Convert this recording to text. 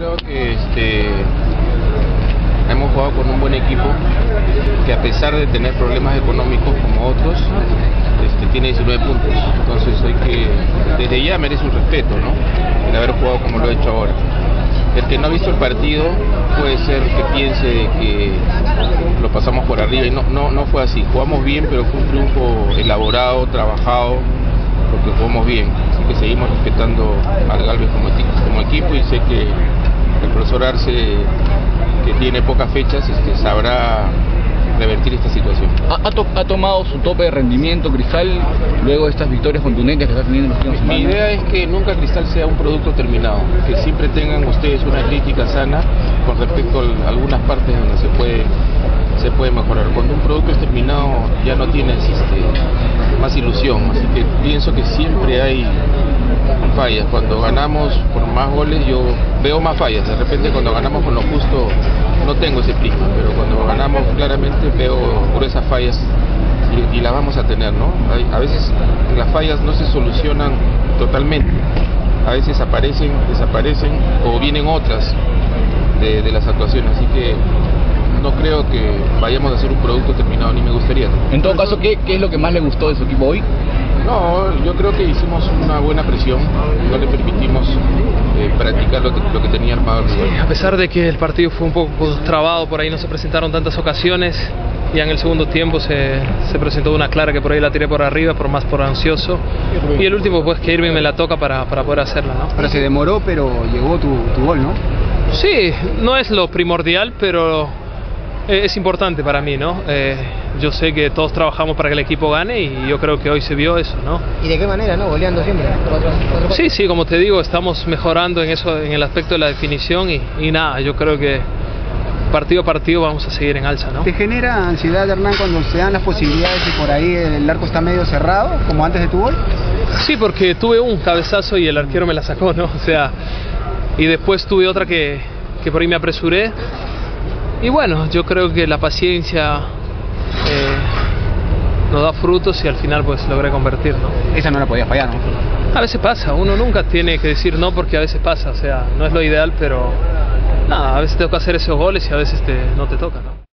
creo que este, hemos jugado con un buen equipo que a pesar de tener problemas económicos como otros, este, tiene 19 puntos. Entonces hay que, desde ya merece un respeto, ¿no? El haber jugado como lo ha hecho ahora. El que no ha visto el partido puede ser que piense que lo pasamos por arriba y no, no, no fue así. Jugamos bien, pero fue un triunfo elaborado, trabajado, porque jugamos bien. Así que seguimos respetando al Galvez como equipo y sé que Arce, que tiene pocas fechas, este, sabrá revertir esta situación. ¿Ha, ha to- ha tomado su tope de rendimiento Cristal luego de estas victorias contundentes que está teniendo en los últimos Mi semanas? idea es que nunca Cristal sea un producto terminado, que siempre tengan ustedes una crítica sana con respecto a algunas partes donde se puede se puede mejorar. Cuando un producto es terminado ya no tiene este, más ilusión, así que pienso que siempre hay fallas. Cuando ganamos por más goles yo veo más fallas. De repente cuando ganamos con lo justo no tengo ese prisma, pero cuando ganamos claramente veo gruesas fallas y, y las vamos a tener, ¿no? Hay- a veces las fallas no se solucionan totalmente. A veces aparecen, desaparecen o vienen otras de, de las actuaciones. Así que no creo que vayamos a hacer un producto terminado, ni me gustaría. En todo caso, ¿qué, qué es lo que más le gustó de su equipo hoy? No, yo creo que hicimos una buena presión, no le permitimos eh, practicar lo que, lo que tenía armado el rival. A pesar de que el partido fue un poco trabado, por ahí no se presentaron tantas ocasiones, ya en el segundo tiempo se, se presentó una clara que por ahí la tiré por arriba, por más por ansioso, y el último pues que Irving me la toca para, para poder hacerla, ¿no? Pero se demoró, pero llegó tu, tu gol, ¿no? Sí, no es lo primordial, pero es importante para mí, ¿no? Eh, yo sé que todos trabajamos para que el equipo gane y yo creo que hoy se vio eso, ¿no? ¿Y de qué manera, no? Goleando siempre. Cuatro- cuatro- Sí, sí, como te digo, estamos mejorando en eso, en el aspecto de la definición y, y nada, yo creo que partido a partido vamos a seguir en alza, ¿no? ¿Te genera ansiedad, Hernán, cuando se dan las posibilidades y por ahí el arco está medio cerrado, como antes de tu gol? Sí, porque tuve un cabezazo y el arquero me la sacó, ¿no? O sea, y después tuve otra que, que por ahí me apresuré. Y bueno, yo creo que la paciencia eh, nos da frutos y al final pues logré convertir, ¿no? Esa no la podía fallar, ¿no? A veces pasa, uno nunca tiene que decir no porque a veces pasa, o sea, no es lo ideal, pero nada, a veces tengo que hacer esos goles y a veces te, no te toca, ¿no?